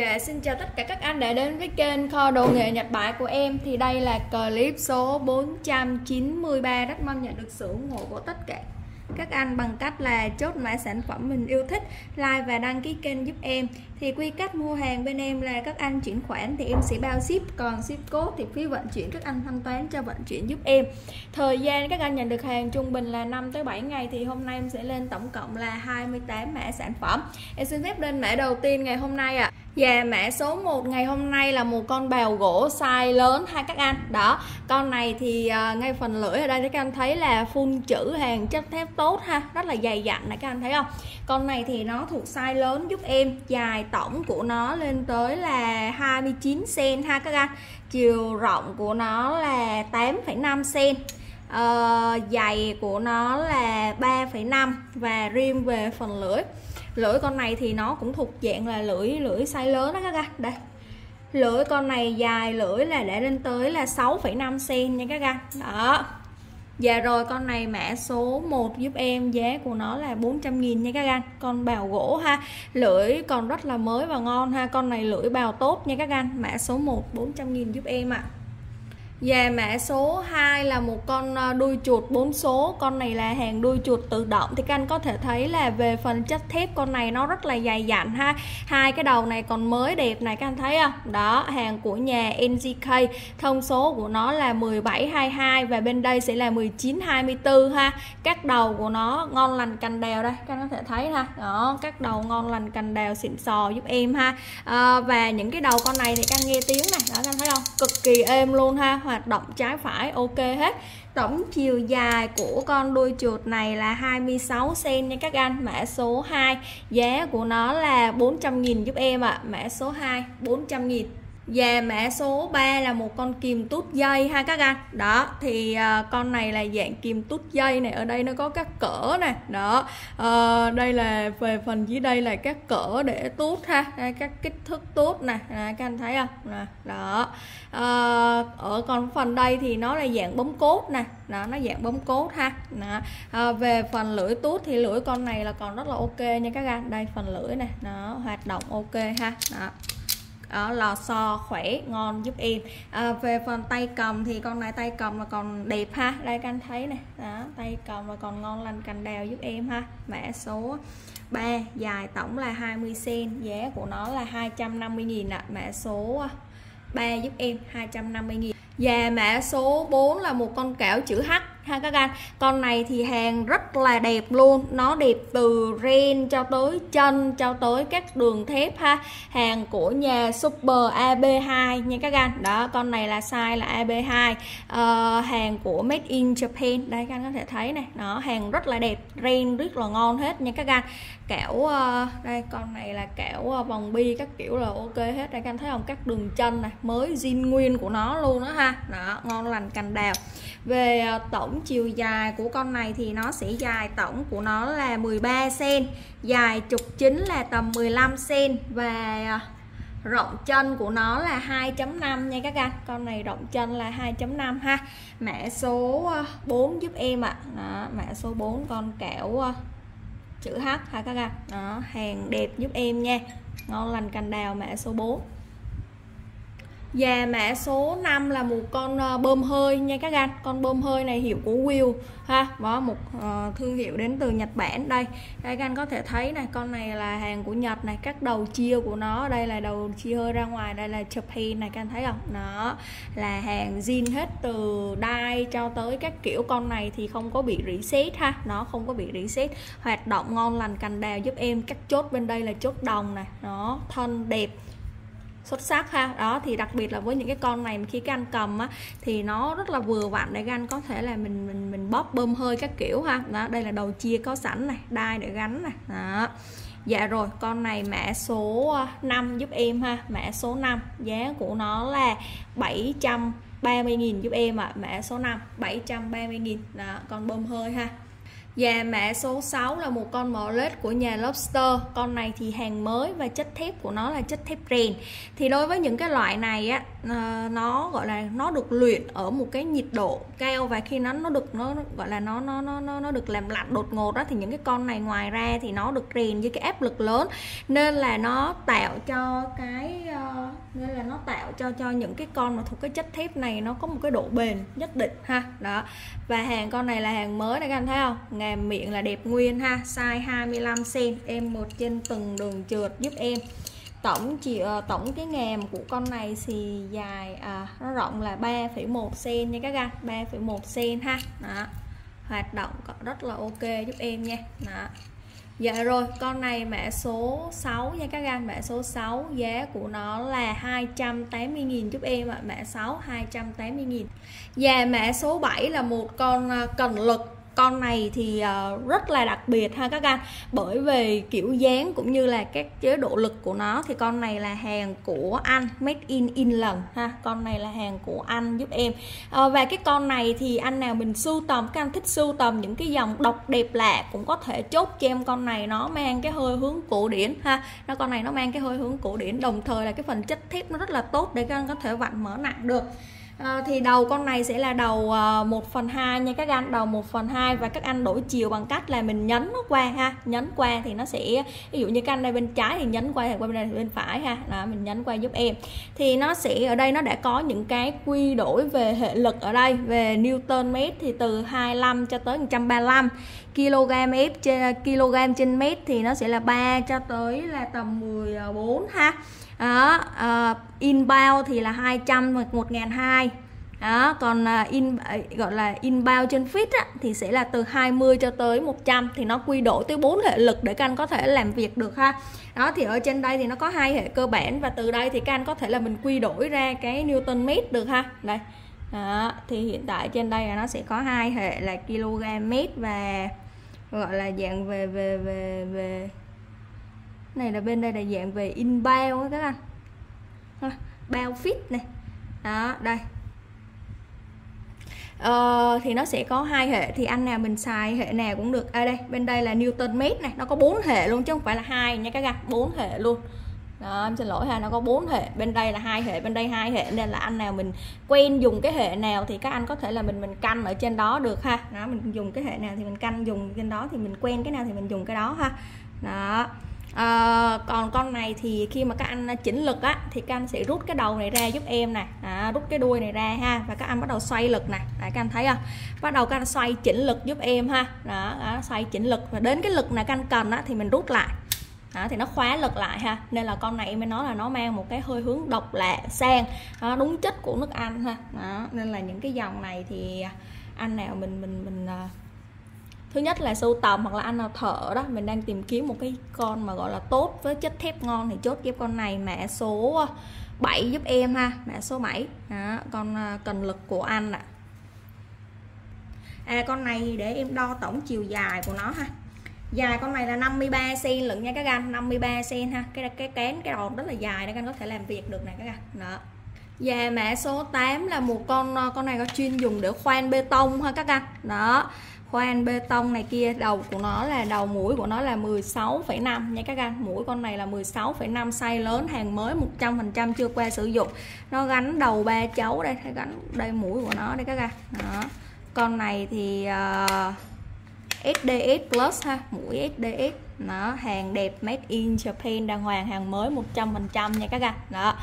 Dạ, xin chào tất cả các anh đã đến với kênh kho đồ nghề Nhật Bãi của em. Thì đây là clip số 493 Rất mong nhận được sự ủng hộ của tất cả các anh bằng cách là chốt mã sản phẩm mình yêu thích like và đăng ký kênh giúp em. Thì quy cách mua hàng bên em là các anh chuyển khoản thì em sẽ bao ship. Còn ship code thì phí vận chuyển các anh thanh toán cho vận chuyển giúp em. Thời gian các anh nhận được hàng trung bình là 5 tới 7 ngày. Thì hôm nay em sẽ lên tổng cộng là 28 mã sản phẩm. Em xin phép lên mã đầu tiên ngày hôm nay ạ. à. Dạ, và mã số 1 ngày hôm nay là một con bào gỗ size lớn hai các anh. Đó, con này thì uh, ngay phần lưỡi ở đây các anh thấy là phun chữ hàng chất thép tốt ha Rất là dày dặn này các anh thấy không? Con này thì nó thuộc size lớn giúp em Dài tổng của nó lên tới là 29 cm ha các anh. Chiều rộng của nó là 8,5 cm uh, Dày của nó là 3,5 Và riêng về phần lưỡi lưỡi con này thì nó cũng thuộc dạng là lưỡi lưỡi size lớn đó các anh. Đây. Lưỡi con này dài lưỡi là để lên tới là 6,5 cm nha các anh. Đó. Dạ rồi con này mã số 1 giúp em giá của nó là 400 nghìn nha các anh. Con bào gỗ ha. Lưỡi còn rất là mới và ngon ha. Con này lưỡi bào tốt nha các anh. Mã số 1 400 nghìn giúp em ạ. à. Và mã số 2 là một con ờ, đuôi chuột. 4 số Con này là hàng đuôi chuột tự động. Thì các anh có thể thấy là về phần chất thép con này nó rất là dày dặn ha. Hai cái đầu này còn mới đẹp này các anh thấy không? Đó hàng của nhà NGK Thông số của nó là 1722 Và bên đây sẽ là 1924 ha. Các đầu của nó ngon lành cành đèo đây Các anh có thể thấy ha. Đó các đầu ngon lành cành đèo xịn sò giúp em ha. À, Và những cái đầu con này thì các anh nghe tiếng này. Đó các anh thấy không? Cực kỳ êm luôn ha hoạt động trái phải, ok hết. Tổng chiều dài của con đuôi chuột này là 26 cm nha các anh. Mã số 2 giá của nó là 400.000 giúp em ạ. À. mã số 2 400.000 và mã số 3 là một con kìm tút dây ha các anh. Đó thì uh, con này là dạng kìm tút dây này. Ở đây nó có các cỡ này đó uh, đây là về phần dưới đây là các cỡ để tút ha. Đây, các kích thước tút nè. À, các anh thấy không? Nè đó. Uh, ở còn phần đây thì nó là dạng bấm cốt nè. Đó, nó dạng bấm cốt ha. Đó. À, về phần lưỡi tút thì lưỡi con này là còn rất là ok nha các anh. Đây phần lưỡi này nó hoạt động ok ha. Đó đó, lò xo khỏe ngon giúp em. À, về phần tay cầm thì con này tay cầm là còn đẹp ha. Đây các anh thấy này đó, tay cầm là còn ngon lành cành đào giúp em ha. Mã số 3 dài tổng là 20 cm giá của nó là 250 000 ạ. Mã số 3 giúp em 250 000 và mã số 4 là một con cảo chữ H ha các anh? Con này thì hàng rất là đẹp luôn. Nó đẹp từ ren cho tới chân cho tới các đường thép ha. Hàng của nhà super AB2 nha các anh. Đó con này là size là AB2 à, ờ, hàng của made in Japan. Đây các anh có thể thấy này nó hàng rất là đẹp. Ren rất là ngon hết nha các anh. Kẹo ờ, đây con này là kẹo ờ, vòng bi các kiểu là ok hết. Đây các anh thấy không? Các đường chân này mới zin nguyên của nó luôn đó ha. Đó ngon lành cành đào. Về tổng tổng chiều dài của con này thì nó sẽ dài tổng của nó là 13 cm dài trục chính là tầm 15 cm và à, rộng chân của nó là 2.5 nha các anh. Con này rộng chân là 2.5 ha. Mã số à, 4 giúp em ạ. À. mã số 4 con kẹo à, chữ H ha các anh? Đó, hàng đẹp giúp em nha. Ngon lành cành đào mã số 4 Dạ, và mã số 5 là một con ờ, bơm hơi nha các anh. Con bơm hơi này hiệu của Will ha. Đó một uh, thương hiệu đến từ Nhật Bản. Đây các anh có thể thấy này Con này là hàng của Nhật này Các đầu chia của nó. Đây là đầu chia hơi ra ngoài Đây là Japan này các anh thấy không? Nó là hàng zin hết từ đai cho tới các kiểu. Con này thì không có bị reset ha. Nó không có bị reset. Hoạt động ngon lành cành đào giúp em Các chốt bên đây là chốt đồng này. Nó thân đẹp xuất sắc ha. Đó thì đặc biệt là với những cái con này khi các anh cầm á thì nó rất là vừa vặn để gan có thể là mình mình mình bóp bơm hơi các kiểu ha. Đó đây là đầu chia có sẵn này đai để gắn này. Đó. Dạ rồi, con này mã số ờ, 5 giúp em ha. Mã số 5, giá của nó là 730.000 giúp em ạ. À. Mã số 5, 730.000 Đó, con bơm hơi ha. Dạ, và mã số 6 là một con mỏ lết của nhà Lobster. Con này thì hàng mới và chất thép của nó là chất thép rèn. Thì đối với những cái loại này á ờ, Nó gọi là nó được luyện ở một cái nhiệt độ cao Và khi nó nó được nó gọi là nó nó nó nó, nó được làm lạnh đột ngột đó Thì những cái con này ngoài ra thì nó được rèn với cái áp lực lớn. Nên là nó tạo cho cái uh, nên là nó tạo cho cho những cái con mà thuộc cái chất thép này Nó có một cái độ bền nhất định ha. Đó. Và hàng con này là hàng mới này các anh thấy không? Ngàm miệng là đẹp nguyên ha. Size 25 cm em một trên từng đường trượt giúp em. Tổng chỉ ờ, tổng cái ngàm của con này thì dài à, nó rộng là 3,1 cm nha các anh 3,1 cm ha. Đó. Hoạt động rất là ok giúp em nha. Đó. Dạ rồi, con này mã số 6 nha các anh, mã số 6 giá của nó là 280.000 giúp em ạ, mã 6 280.000. Và mã số 7 là một con à, cần lực con này thì uh, rất là đặc biệt ha các anh. Bởi vì kiểu dáng cũng như là các chế độ lực của nó thì con này là hàng của anh made in England ha. Con này là hàng của anh giúp em. Uh, và cái con này thì anh nào mình sưu tầm các anh thích sưu tầm những cái dòng độc đẹp lạ cũng có thể chốt cho em con này nó mang cái hơi hướng cổ điển ha. Nó con này nó mang cái hơi hướng cổ điển đồng thời là cái phần chất thép nó rất là tốt để các anh có thể vặn mở nặng được à, thì đầu con này sẽ là đầu ờ, à, 1 phần 2 nha. Các anh đầu 1 phần 2 và các anh đổi chiều bằng cách là mình nhấn nó qua ha. Nhấn qua thì nó sẽ ví dụ như các anh đây bên trái thì nhấn qua thì qua bên này thì bên phải ha. Đó, mình nhấn qua giúp em. Thì nó sẽ ở đây nó đã có những cái quy đổi về hệ lực ở đây về Newton mét thì từ 25 cho tới 135 kg ép trên kg trên mét thì nó sẽ là 3 cho tới là tầm 14 ha đó uh, inbound thì là 200 hoặc 1002 đó còn uh, in uh, gọi là inbound trên fit á, thì sẽ là từ 20 cho tới 100 thì nó quy đổi tới bốn hệ lực để các anh có thể làm việc được ha. Đó thì ở trên đây thì nó có hai hệ cơ bản và từ đây thì các anh có thể là mình quy đổi ra cái newton mét được ha. Đây đó, thì hiện tại trên đây là nó sẽ có hai hệ là kg mét và gọi là dạng về về về về này là bên đây là dạng về inbound các anh. Bao fit này. Đó đây. Ờ, thì nó sẽ có hai hệ thì anh nào mình xài hệ nào cũng được. Ở à đây bên đây là Newton mét này nó có bốn hệ luôn chứ không phải là hai nha các bạn bốn hệ luôn. Đó, em xin lỗi ha nó có bốn hệ bên đây là hai hệ bên đây hai hệ nên là anh nào mình quen dùng cái hệ nào thì các anh có thể là mình mình canh ở trên đó được ha. Đó mình dùng cái hệ nào thì mình canh dùng trên đó thì mình quen cái nào thì mình dùng cái đó ha. Đó à, còn con này thì khi mà các anh chỉnh lực á thì các anh sẽ rút cái đầu này ra giúp em nè. À, rút cái đuôi này ra ha và các anh bắt đầu xoay lực nè. Đấy, các anh thấy không? Bắt đầu các anh xoay chỉnh lực giúp em ha. Đó, đó xoay chỉnh lực. Và đến cái lực nào các anh cần á thì mình rút lại. Đó, thì nó khóa lực lại ha. Nên là con này em mới nói là nó mang một cái hơi hướng độc lạ sang. Đó, đúng chất của nước Anh ha. Đó, nên là những cái dòng này thì anh nào mình mình mình ờ, thứ nhất là sưu tầm hoặc là anh nào thở đó mình đang tìm kiếm một cái con mà gọi là tốt với chất thép ngon thì chốt cái con này mã số ờ, 7 giúp em ha mã số 7 đó, con ờ, cần lực của anh ạ. À. à con này để em đo tổng chiều dài của nó ha. Dài con này là 53 cm lượng nha các anh 53 cm ha. Cái cái kén cái đòn rất là dài để anh có thể làm việc được này các anh. Đó. Và mã số 8 là một con ờ, con này có chuyên dùng để khoan bê tông ha các anh. Đó khoan bê tông này kia đầu của nó là đầu mũi của nó là 16,5 nha các anh mũi con này là 16,5 size lớn hàng mới 100% chưa qua sử dụng. Nó gắn đầu ba cháu đây gắn đây mũi của nó đây các anh. Đó. Con này thì ờ, uh, SDS Plus ha mũi SDS nó hàng đẹp made in Japan đàng hoàng hàng mới 100% nha các anh. Đó.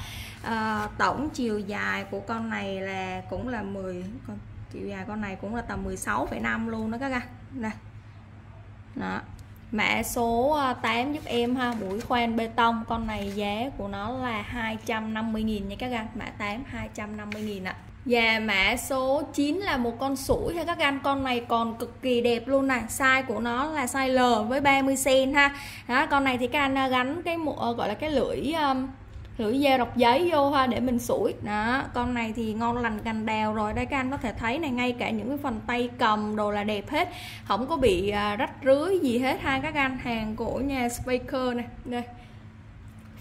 À, tổng chiều dài của con này là cũng là 10 con chiều dài con này cũng là tầm 16,5 luôn đó các anh. Nè. Đó. Mã số ờ, 8 giúp em ha mũi khoan bê tông. Con này giá của nó là 250.000 nha các anh. Mã 8 250.000 ạ. Và mã số 9 là một con sủi ha các anh. Con này còn cực kỳ đẹp luôn này Size của nó là size L với 30 cm ha. Đó, Con này thì các anh à, gắn cái ờ, gọi là cái lưỡi um, lưỡi dao đọc giấy vô ha để mình sủi. Đó con này thì ngon lành cành đào rồi. Đây các anh có thể thấy này ngay cả những cái phần tay cầm đồ là đẹp hết. Không có bị à, rách rưới gì hết hai các anh. Hàng của nhà Spaker này. Đây.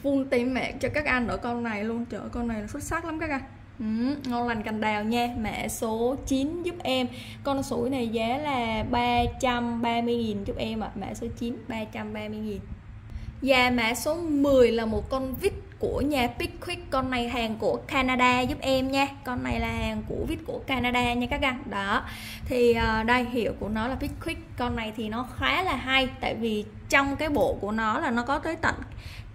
Full tìm mẹ cho các anh ở con này luôn. Trời con này là xuất sắc lắm các anh. Ừ, ngon lành cành đào nha. Mã số 9 giúp em. Con sủi này giá là 330.000 giúp em ạ. À. mã số 9 330.000 và mã số 10 là một con vít của nhà Pickwick con này hàng của Canada giúp em nha. Con này là hàng của vít của Canada nha các anh. Đó. Thì uh, đây hiệu của nó là Pickwick. Con này thì nó khá là hay tại vì trong cái bộ của nó là nó có tới tận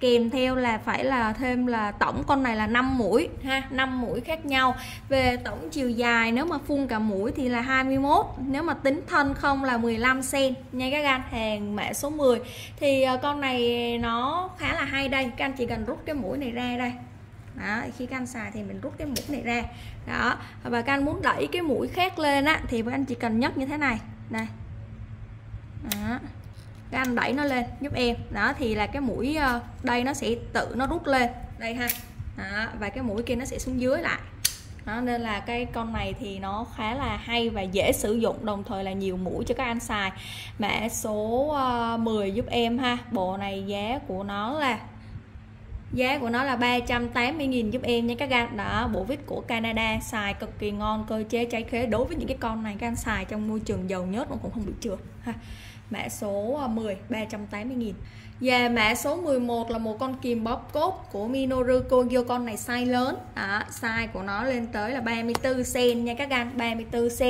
kèm theo là phải là thêm là tổng con này là 5 mũi ha 5 mũi khác nhau. Về tổng chiều dài nếu mà phun cả mũi thì là 21 nếu mà tính thân không là 15 cm nha các anh, hàng mã số 10 thì ờ, con này nó khá là hay đây, các anh chỉ cần rút cái mũi này ra đây. Đó, khi các anh xài thì mình rút cái mũi này ra. Đó, và các anh muốn đẩy cái mũi khác lên á, thì các anh chỉ cần nhấc như thế này. Này đó các anh đẩy nó lên giúp em. Đó thì là cái mũi ờ, đây nó sẽ tự nó rút lên. Đây ha. Đó, và cái mũi kia nó sẽ xuống dưới lại. Đó, nên là cái con này thì nó khá là hay và dễ sử dụng đồng thời là nhiều mũi cho các anh xài. Mã số ờ, 10 giúp em ha. Bộ này giá của nó là giá của nó là 380.000 giúp em nha các anh. Đó bộ vít của Canada xài cực kỳ ngon cơ chế cháy khế. Đối với những cái con này các anh xài trong môi trường dầu nhớt nó cũng không bị trượt ha mã số 10 380 000 và mã số 11 là một con kìm bóp cốt của Minoru Kogyo con này size lớn. Đó, size của nó lên tới là 34 cm nha các anh 34 cm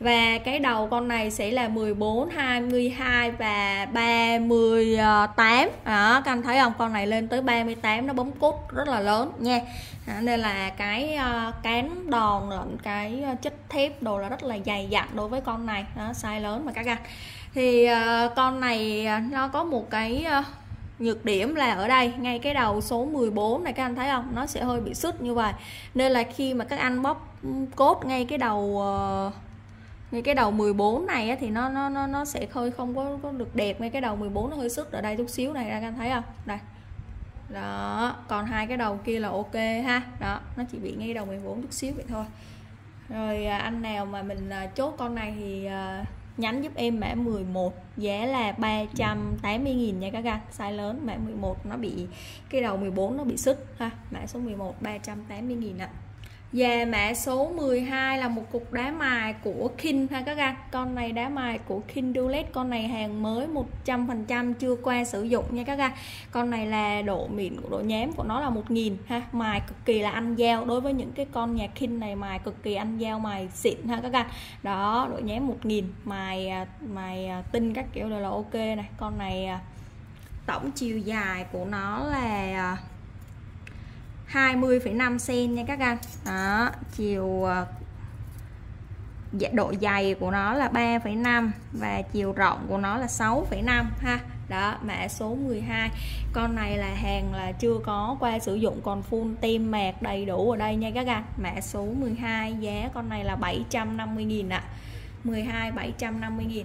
và cái đầu con này sẽ là 14 22 và 38 đó các anh thấy không? Con này lên tới 38 nó bấm cốt rất là lớn nha. Đó, nên là cái uh, cán đòn lẫn cái ờ, chất thép đồ là rất là dày dặn đối với con này. Đó, size lớn mà các anh thì ờ, con này ờ, nó có một cái ờ, nhược điểm là ở đây ngay cái đầu số 14 này các anh thấy không? Nó sẽ hơi bị sứt như vậy. Nên là khi mà các anh bóp cốt ngay cái đầu ngay cái đầu 14 này thì nó nó nó nó sẽ hơi không có, có được đẹp ngay cái đầu 14 nó hơi sứt ở đây chút xíu này các anh thấy không? Đây. Đó còn hai cái đầu kia là ok ha. Đó nó chỉ bị ngay đầu 14 chút xíu vậy thôi. Rồi à, anh nào mà mình à, chốt con này thì à, nhắn giúp em mã 11 giá là 380 000 nha các anh size lớn, mã 11 nó bị, cái đầu 14 nó bị sứt ha mã số 11 380 000 ạ à và mã số 12 là một cục đá mài của King ha, các anh. Con này, đá mài của King Dulet, Con này hàng mới 100% chưa qua sử dụng nha các anh. Con này là độ mịn của độ nhám của nó là 1000 ha, Mài cực kỳ là ăn dao. Đối với những cái con nhà King này, mài cực kỳ ăn dao, mài xịn ha các anh. Đó, độ nhám 1000 Mài à, mài à, tinh các kiểu đều là ok này. Con này à, tổng chiều dài của nó là 20,5 cm nha các anh. Đó chiều ờ, dạ, độ dày của nó là 3,5 và chiều rộng của nó là 6,5 ha. Đó mã số 12 con này là hàng là chưa có qua sử dụng còn full tem mạc đầy đủ ở đây nha các anh. Mã số 12 giá con này là 750.000 ạ. à. 12 750.000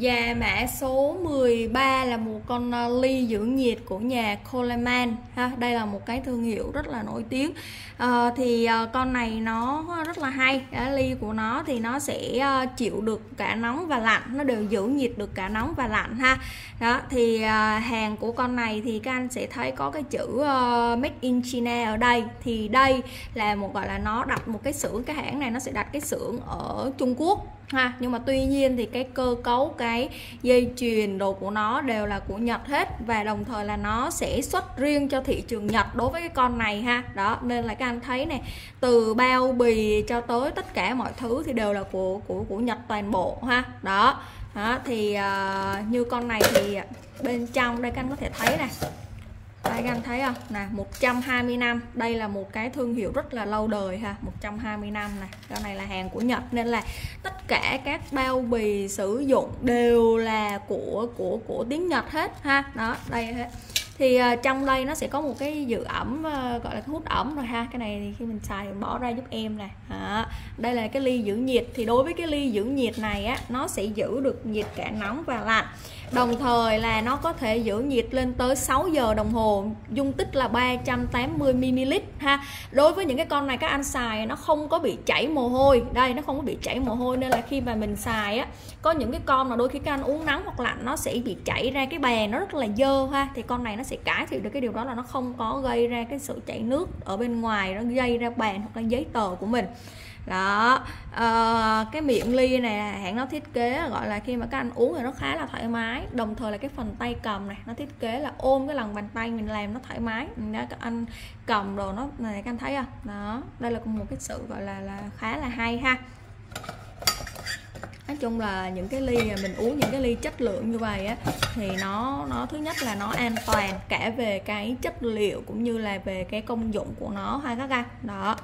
và mã số 13 là một con ờ, ly giữ nhiệt của nhà Coleman ha. Đây là một cái thương hiệu rất là nổi tiếng. À, thì ờ, con này nó rất là hay. Cái ly của nó thì nó sẽ chịu được cả nóng và lạnh, nó đều giữ nhiệt được cả nóng và lạnh ha. Đó thì hàng của con này thì các anh sẽ thấy có cái chữ Made in China ở đây. Thì đây là một gọi là nó đặt một cái xưởng cái hãng này nó sẽ đặt cái xưởng ở Trung Quốc ha nhưng mà tuy nhiên thì cái cơ cấu cái dây chuyền đồ của nó đều là của Nhật hết. Và đồng thời là nó sẽ xuất riêng cho thị trường Nhật đối với cái con này ha. Đó nên là các anh thấy này từ bao bì cho tới tất cả mọi thứ thì đều là của của của Nhật toàn bộ ha. Đó đó thì uh, như con này thì bên trong đây các anh có thể thấy này đây các anh thấy không? Nè 120 năm. Đây là một cái thương hiệu rất là lâu đời ha. 120 năm này cái này là hàng của Nhật nên là tất cả các bao bì sử dụng đều là của của của tiếng Nhật hết ha. Đó, đây hết thì uh, trong đây nó sẽ có một cái giữ ẩm uh, gọi là hút ẩm rồi ha. Cái này thì khi mình xài mình bỏ ra giúp em nè. À, đây là cái ly giữ nhiệt. Thì đối với cái ly giữ nhiệt này á nó sẽ giữ được nhiệt cả nóng và lạnh. Đồng thời là nó có thể giữ nhiệt lên tới 6 giờ đồng hồ dung tích là 380 ml ha. Đối với những cái con này các anh xài nó không có bị chảy mồ hôi. Đây nó không có bị chảy mồ hôi nên là khi mà mình xài á có những cái con mà đôi khi các anh uống nắng hoặc lạnh nó sẽ bị chảy ra cái bè nó rất là dơ ha. Thì con này nó sẽ cải thiện được cái điều đó là nó không có gây ra cái sự chảy nước ở bên ngoài nó gây ra bàn hoặc là giấy tờ của mình. Đó à, cái miệng ly này hãng nó thiết kế gọi là khi mà các anh uống thì nó khá là thoải mái. Đồng thời là cái phần tay cầm này nó thiết kế là ôm cái lòng bàn tay mình làm nó thoải mái. Đó các anh cầm đồ nó này các anh thấy không? Đó đây là một cái sự gọi là là khá là hay ha nói chung là những cái ly mình uống, những cái ly chất lượng như vậy á, thì nó nó thứ nhất là nó an toàn cả về cái chất liệu cũng như là về cái công dụng của nó hai các anh. Đó.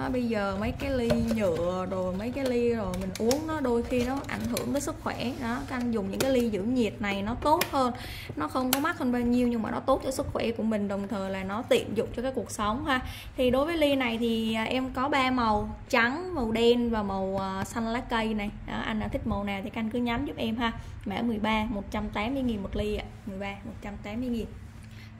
Đó, bây giờ mấy cái ly nhựa rồi mấy cái ly rồi mình uống nó đôi khi nó ảnh hưởng tới sức khỏe. Đó các anh dùng những cái ly giữ nhiệt này nó tốt hơn. Nó không có mắc hơn bao nhiêu nhưng mà nó tốt cho sức khỏe của mình đồng thời là nó tiện dụng cho cái cuộc sống ha. Thì đối với ly này thì à, em có ba màu trắng màu đen và màu à, xanh lá cây này. Đó, anh nào thích màu nào thì anh cứ nhắm giúp em ha. Mã 13 180 000 một ly ạ. 13 180 000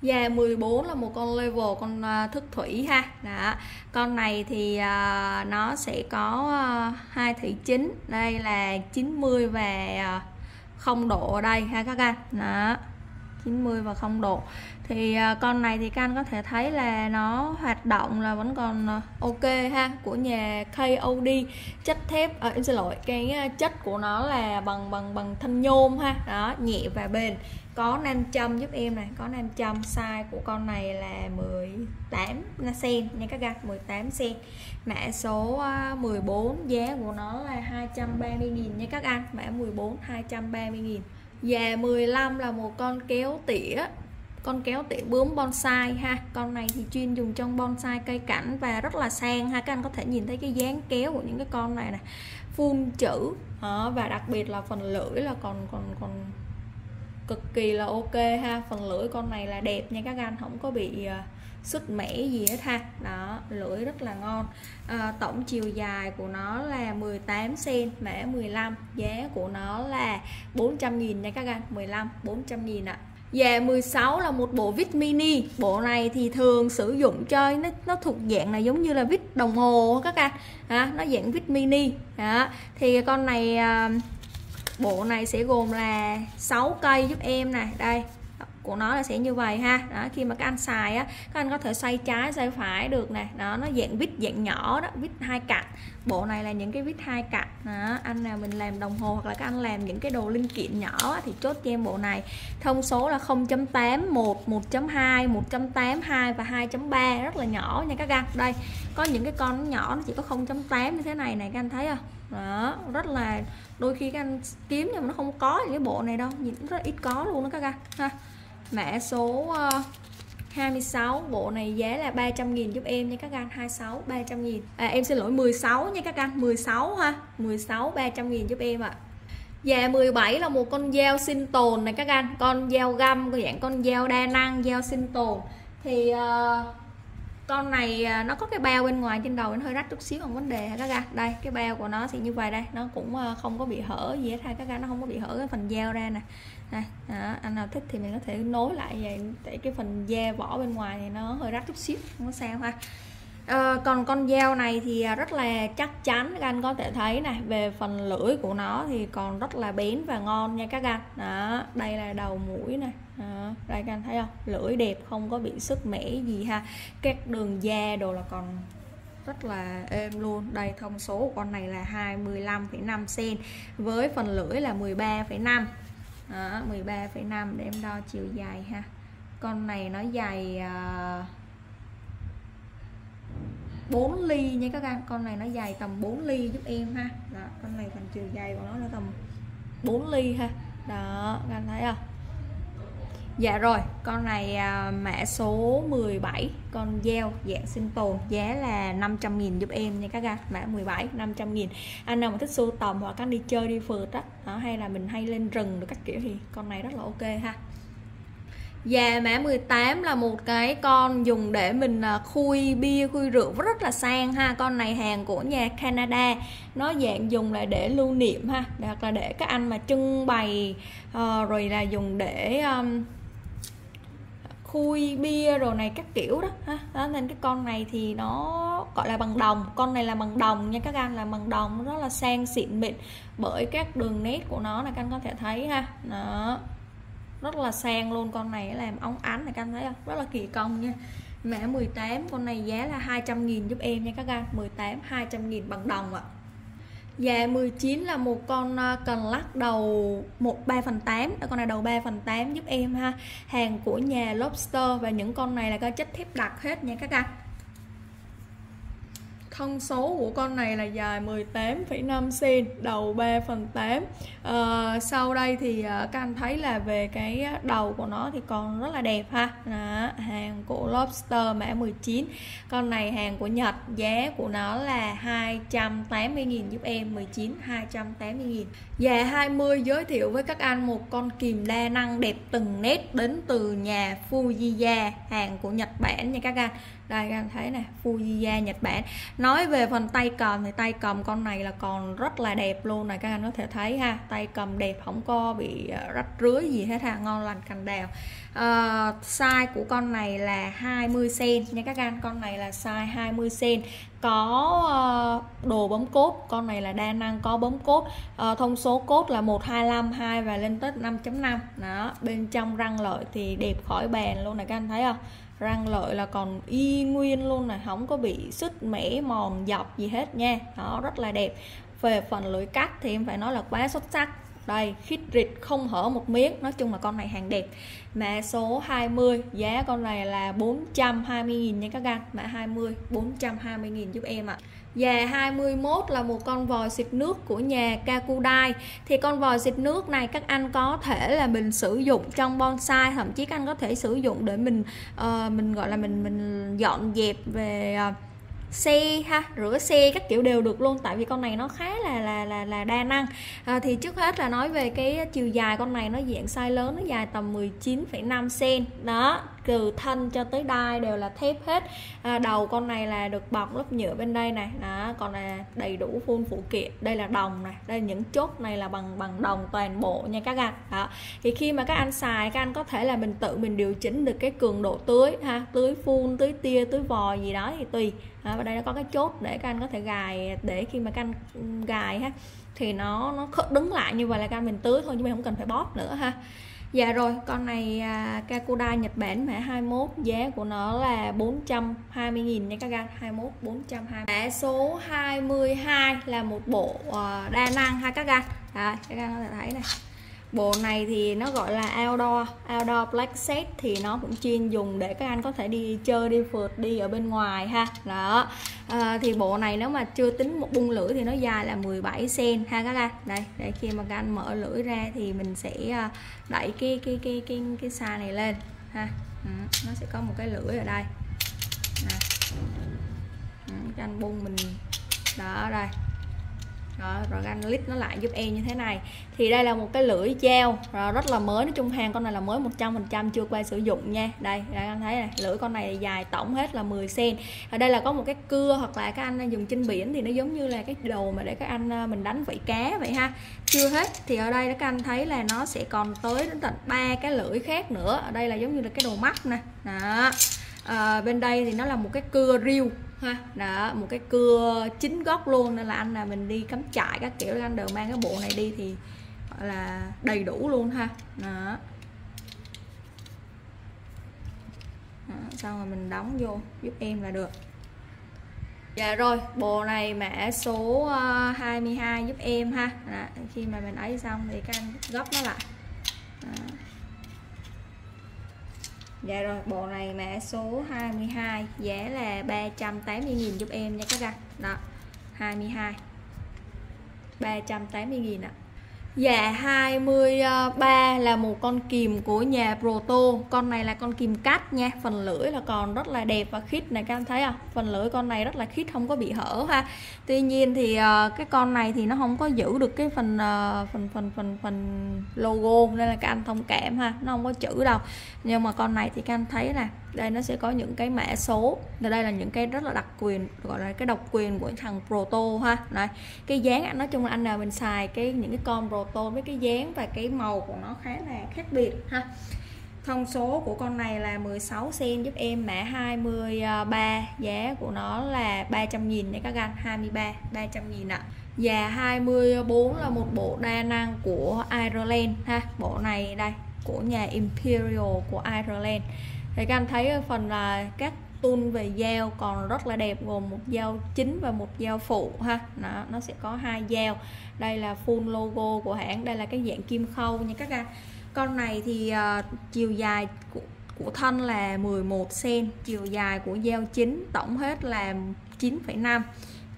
Dạ 14 là một con level con à, thức thủy ha. Đó. Con này thì uh, nó sẽ có uh, hai thủy chính. Đây là 90 và uh, 0 độ ở đây ha các anh. Đó. 90 và 0 độ. Thì à, con này thì các anh có thể thấy là nó hoạt động là vẫn còn à, ok ha của nhà KOD chất thép à, em xin lỗi cái à, chất của nó là bằng bằng bằng thanh nhôm ha. Đó nhẹ và bền. Có nam châm giúp em này có nam châm. Size của con này là 18 sen nha các gạch 18 sen. Mã số 14 giá của nó là 230.000 nha các anh. Mã 14 230.000 Già 15 là một con kéo tỉa. Con kéo tỉa bướm bonsai ha. Con này thì chuyên dùng trong bonsai cây cảnh và rất là sang ha. Các anh có thể nhìn thấy cái dáng kéo của những cái con này này phun chữ. Đó, và đặc biệt là phần lưỡi là còn còn còn cực kỳ là ok ha. Phần lưỡi con này là đẹp nha các anh. Không có bị uh, sứt mẻ gì hết ha. Đó lưỡi rất là ngon. À, tổng chiều dài của nó là 18 cm mẻ 15 giá của nó là 400.000 nha các anh. 15 400.000 ạ. Dạ 16 là một bộ vít mini. Bộ này thì thường sử dụng cho nó, nó thuộc dạng là giống như là vít đồng hồ các anh. À, Nó dạng vít mini. À, Thì con này à, Bộ này sẽ gồm là 6 cây giúp em này Đây của nó là sẽ như vậy ha. Đó, khi mà các anh xài á các anh có thể xoay trái xoay phải được nè. Đó nó dạng vít dạng nhỏ đó vít hai cạnh. Bộ này là những cái vít hai cạnh. Đó, anh nào mình làm đồng hồ hoặc là các anh làm những cái đồ linh kiện nhỏ á, thì chốt cho em bộ này. Thông số là 0.8 1 1.2 1.8 2 và 2.3 rất là nhỏ nha các anh. Đây có những cái con nhỏ nó chỉ có 0.8 như thế này này các anh thấy không? Đó rất là đôi khi các anh kiếm nhưng mà nó không có những cái bộ này đâu. Nhìn rất ít có luôn đó các anh. Ha mã số ờ, 26 bộ này giá là 300 nghìn giúp em nha các anh 26 300 nghìn. À, em xin lỗi 16 nha các anh 16 ha. 16 300 nghìn giúp em ạ. À. Dạ 17 là một con dao sinh tồn này các anh Con dao găm, dạng con dao đa năng, dao sinh tồn. Thì uh, con này à, nó có cái bao bên ngoài trên đầu nó hơi rách chút xíu không vấn đề ha các ga Đây cái bao của nó thì như vậy đây. Nó cũng à, không có bị hở gì hết ha các ga Nó không có bị hở cái phần dao ra nè. Này đó, anh nào thích thì mình có thể nối lại vậy. Để cái phần da vỏ bên ngoài thì nó hơi rách chút xíu không có sao ha à, còn con dao này thì à, rất là chắc chắn các anh có thể thấy này về phần lưỡi của nó thì còn rất là bén và ngon nha các anh. Đó đây là đầu mũi này. Đó, đây các anh thấy không? Lưỡi đẹp không có bị sức mẻ gì ha. Các đường da đồ là còn rất là êm luôn. Đây thông số của con này là 25,5 cm với phần lưỡi là 13,5 13,5 để em đo chiều dài ha. Con này nó dài uh, 4 ly nha các anh con này nó dài tầm 4 ly giúp em ha. Đó, con này phần chiều dài của nó là tầm 4 ly ha. Đó các anh thấy không? Dạ rồi, con này à, mã số 17 Con gieo dạng sinh tồn Giá là 500.000 giúp em nha các anh Mã 17, 500.000 Anh nào mà thích sưu tầm hoặc các đi chơi đi phượt đó, đó Hay là mình hay lên rừng được các kiểu thì con này rất là ok ha. Và mã 18 là một cái con dùng để mình à, khui bia, khui rượu rất là sang ha. Con này hàng của nhà Canada. Nó dạng dùng là để lưu niệm ha Hoặc là để các anh mà trưng bày uh, Rồi là dùng để um, khui bia rồi này các kiểu đó ha. Đó, nên cái con này thì nó gọi là bằng đồng. Con này là bằng đồng nha các anh là bằng đồng rất là sang xịn mịn bởi các đường nét của nó là các anh có thể thấy ha. Đó rất là sang luôn, con này làm ống ánh này, các anh thấy không? Rất là kỳ công nha. Mã 18 con này giá là 200 nghìn giúp em nha các anh. 18 200 nghìn bằng đồng ạ. Dạ 19 là một con à, cần lắc đầu 1 3 phần 8 Con này đầu 3 phần 8 giúp em ha. Hàng của nhà Lobster Và những con này là có chất thép đặc hết nha các anh. Thân số của con này là dài 18,5 cm, đầu 3 phần 8 à, ờ, Sau đây thì ờ, các anh thấy là về cái đầu của nó thì còn rất là đẹp ha. Đó, Hàng của Lobster mã 19 Con này hàng của Nhật, giá của nó là 280.000 giúp em 19 280.000 Dạ 20 giới thiệu với các anh một con kìm đa năng đẹp từng nét đến từ nhà Fujiya Hàng của Nhật Bản nha các anh. Đây các anh thấy nè Fujiya Nhật Bản. Nó nói về phần tay cầm thì tay cầm con này là còn rất là đẹp luôn này các anh có thể thấy ha. Tay cầm đẹp không có bị ờ, rách rưới gì hết ha ngon lành cành đào. Uh, size của con này là 20 cm nha các anh con này là size 20 cm có uh, đồ bấm cốt con này là đa năng có bấm cốt uh, thông số cốt là 125 2 và lên tới 5.5 đó bên trong răng lợi thì đẹp khỏi bàn luôn này các anh thấy không? Răng lợi là còn y nguyên luôn này không có bị sứt, mẻ, mòn, dọc gì hết nha. Đó, rất là đẹp. Về phần lưỡi cắt thì em phải nói là quá xuất sắc. Đây, khít rịt không hở một miếng. Nói chung là con này hàng đẹp. Mã số 20 giá con này là 420.000 nha các anh. Mã 20 420.000 giúp em ạ. à. Già 21 là một con vòi xịt nước của nhà Kakudai. Thì con vòi xịt nước này các anh có thể là mình sử dụng trong bonsai Thậm chí các anh có thể sử dụng để mình uh, mình gọi là mình mình dọn dẹp về ờ, uh, xe ha rửa xe các kiểu đều được luôn. Tại vì con này nó khá là là là là đa năng. À, thì trước hết là nói về cái chiều dài con này nó dạng size lớn nó dài tầm 19,5 cm đó từ thân cho tới đai đều là thép hết. À, đầu con này là được bọc lớp nhựa bên đây này. Đó còn là đầy đủ full phụ kiện. Đây là đồng này. Đây những chốt này là bằng bằng đồng toàn bộ nha các anh. Đó. Thì khi mà các anh xài các anh có thể là mình tự mình điều chỉnh được cái cường độ tưới ha tưới phun tưới tia tưới vòi gì đó thì tùy. Đó, và đây nó có cái chốt để các anh có thể gài để khi mà các anh gài ha thì nó nó đứng lại như vậy là các anh mình tưới thôi chứ mình không cần phải bóp nữa ha. Dạ rồi, con này à, Kakuda Nhật Bản mã 21 Giá của nó là 420.000 nha các anh. 21 420 Mã số 22 là một bộ à, đa năng ha các anh. Đấy, các anh có thể thấy này bộ này thì nó gọi là outdoor outdoor black set thì nó cũng chuyên dùng để các anh có thể đi chơi đi phượt đi ở bên ngoài ha. Đó. À, thì bộ này nếu mà chưa tính một bung lưỡi thì nó dài là 17 cm ha các anh. Đây để khi mà các anh mở lưỡi ra thì mình sẽ à, đẩy cái cái cái cái cái xa này lên ha. Ừ, nó sẽ có một cái lưỡi ở đây. Nè. Ừ, các anh bung mình. Đó đây đó, rồi anh lít nó lại giúp em như thế này. Thì đây là một cái lưỡi treo rồi rất là mới nói chung hàng con này là mới 100% chưa qua sử dụng nha. Đây các anh thấy này lưỡi con này dài tổng hết là 10 cm ở đây là có một cái cưa hoặc là các anh dùng trên biển thì nó giống như là cái đồ mà để các anh ờ, mình đánh vảy cá vậy ha. Chưa hết thì ở đây các anh thấy là nó sẽ còn tới đến tận ba cái lưỡi khác nữa. Ở đây là giống như là cái đồ mắt nè. Đó. À, bên đây thì nó là một cái cưa riêu ha. Đó một cái cưa chính gốc luôn nên là anh là mình đi cắm trại các kiểu anh đều mang cái bộ này đi thì gọi là đầy đủ luôn ha. Đó, đó xong rồi mình đóng vô giúp em là được. Dạ rồi, bộ này mã số ờ, 22 giúp em ha. Đó, Khi mà mình ấy xong thì các anh gấp nó lại. Đó. Dạ rồi, bộ này mã số 22 Giá là 380.000 giúp em nha các bạn. Đó, 22 380.000 ạ À. Dạ 23 là một con kìm của nhà Proto. Con này là con kìm cắt nha. Phần lưỡi là còn rất là đẹp và khít này, các anh thấy không? Phần lưỡi con này rất là khít, không có bị hở ha. Tuy nhiên thì ờ, cái con này thì nó không có giữ được cái phần ờ, phần phần phần phần logo, Nên là các anh thông cảm ha. Nó không có chữ đâu. Nhưng mà con này thì các anh thấy nè đây, nó sẽ có những cái mã số. Và đây là những cái rất là đặc quyền, gọi là cái độc quyền của thằng Proto ha. Này cái dáng nói chung là anh nào mình xài cái, những cái con Proto với cái dáng và cái màu của nó khá là khác biệt ha. Thông số của con này là 16 cm giúp em mã 23 giá của nó là 300 nghìn nha các anh 23 300 nghìn ạ. Và 24 là một bộ đa năng của Ireland ha. Bộ này đây, của nhà Imperial của Ireland thì các anh thấy phần là các tool về dao còn rất là đẹp gồm một dao chính và một dao phụ ha. Nó, nó sẽ có hai dao. Đây là full logo của hãng đây là cái dạng kim khâu nha các anh. Con này thì uh, chiều dài của, của thân là 11 cm chiều dài của dao chính tổng hết là 9,5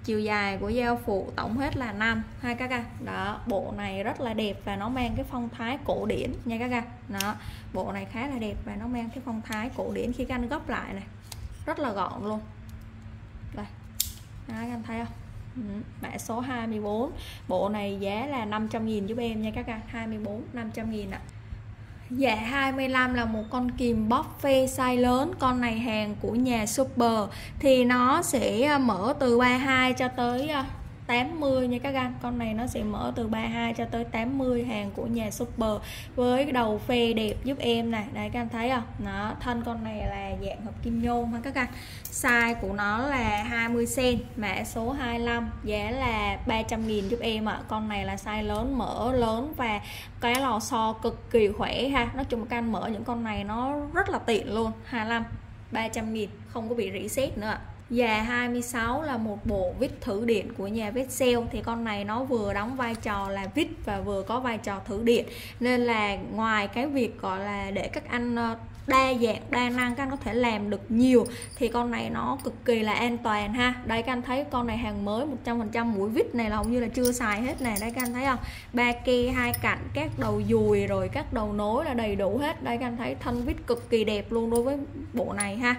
chiều dài của dao phụ tổng hết là 5 hai các ca. Đó bộ này rất là đẹp và nó mang cái phong thái cổ điển nha các ca. Đó bộ này khá là đẹp và nó mang cái phong thái cổ điển khi các anh gấp lại này. Rất là gọn luôn. Đây đó, các anh thấy không? Ừ, mã số 24 bộ này giá là 500.000 giúp em nha các ca. 24 500.000 ạ. à. Dạ 25 là một con kìm buffet size lớn, Con này hàng của nhà Super Thì nó sẽ ờ, mở từ 32 cho tới ờ, 80 nha các anh. Con này nó sẽ mở từ 32 cho tới 80 hàng của nhà super với cái đầu phê đẹp giúp em này. Đây, các anh thấy không? Nó thân con này là dạng hợp kim nhôm ha các anh? Size của nó là 20 cm mã số 25 giá là 300 nghìn giúp em ạ. À. con này là size lớn, mở lớn và cái lò xo cực kỳ khỏe ha. Nói chung các anh mở những con này nó rất là tiện luôn. 25 300 nghìn, không có bị reset nữa ạ. à. Già 26 là một bộ vít thử điện của nhà Vexel thì con này nó vừa đóng vai trò là vít và vừa có vai trò thử điện. Nên là ngoài cái việc, gọi là, để các anh ờ, đa dạng, đa năng, các anh có thể làm được nhiều, thì con này nó cực kỳ là an toàn ha. Đây, các anh thấy con này hàng mới 100% mũi vít này là hầu như là chưa xài hết này đây, các anh thấy không? Ba ke, hai cạnh, các đầu dùi rồi các đầu nối là đầy đủ hết. Đây, các anh thấy thân vít cực kỳ đẹp luôn đối với bộ này ha.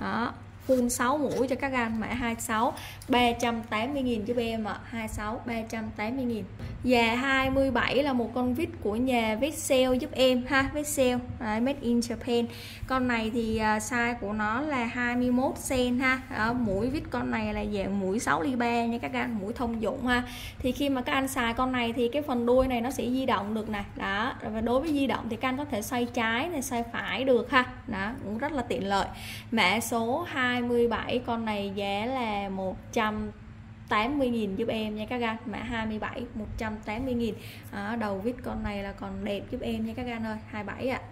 Đó full 6 mũi cho các anh mã 26 380 000 giúp em ạ. à. 26 380 000 Và 27 là một con vít của nhà Vexel giúp em ha Vexel. Đấy, made in Japan. Con này thì à, size của nó là 21 cm ha. Đó, mũi vít con này là dạng mũi 6 ly 3 nha các anh mũi thông dụng ha. Thì khi mà các anh xài con này thì cái phần đuôi này nó sẽ di động được này đó và đối với di động thì các anh có thể xoay trái này xoay phải được ha. Đó cũng rất là tiện lợi. Mã số 2 27 con này giá là 180.000 giúp em nha các gan mã 27 180.000 à, đầu vít con này là còn đẹp giúp em nha các gan ơi 27 ạ. À.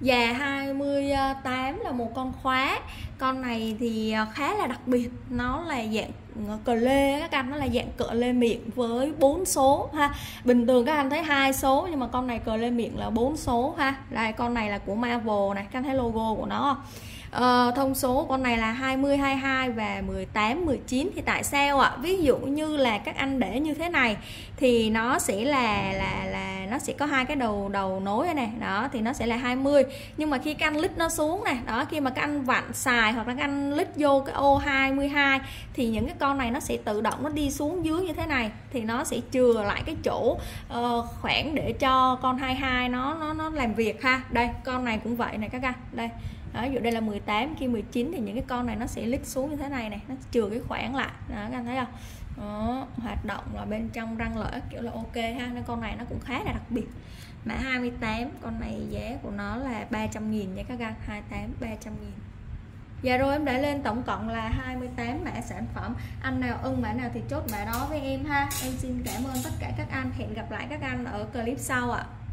Già 28 là một con khóa. Con này thì à, khá là đặc biệt. Nó là dạng à, cờ lê các anh Nó là dạng cờ lê miệng với 4 số ha. Bình thường các anh thấy hai số Nhưng mà con này cờ lê miệng là 4 số ha. Đây con này là của Marvel này Các anh thấy logo của nó không? Ờ, thông số con này là 20 22 và 18 19 thì tại sao ạ? Ví dụ như là các anh để như thế này thì nó sẽ là là là nó sẽ có hai cái đầu đầu nối này đó thì nó sẽ là 20 nhưng mà khi các anh lít nó xuống này đó khi mà các anh vặn xài hoặc là các anh lít vô cái ô 22 thì những cái con này nó sẽ tự động nó đi xuống dưới như thế này. Thì nó sẽ chừa lại cái chỗ uh, khoảng để cho con 22 nó nó nó làm việc ha. Đây con này cũng vậy này các anh. Đây đó, ví dụ đây là 18 khi 19 thì những cái con này nó sẽ lít xuống như thế này này nó trừ cái khoảng lại. Đó các anh thấy không? Đó, hoạt động là bên trong răng lợi kiểu là ok ha. Nên con này nó cũng khá là đặc biệt. Mã 28 con này giá của nó là 300 nghìn nha các anh. 28 300 nghìn. Dạ rồi em đã lên tổng cộng là 28 mã sản phẩm. Anh nào ưng mã nào thì chốt mã đó với em ha. Em xin cảm ơn tất cả các anh. Hẹn gặp lại các anh ở clip sau ạ. à.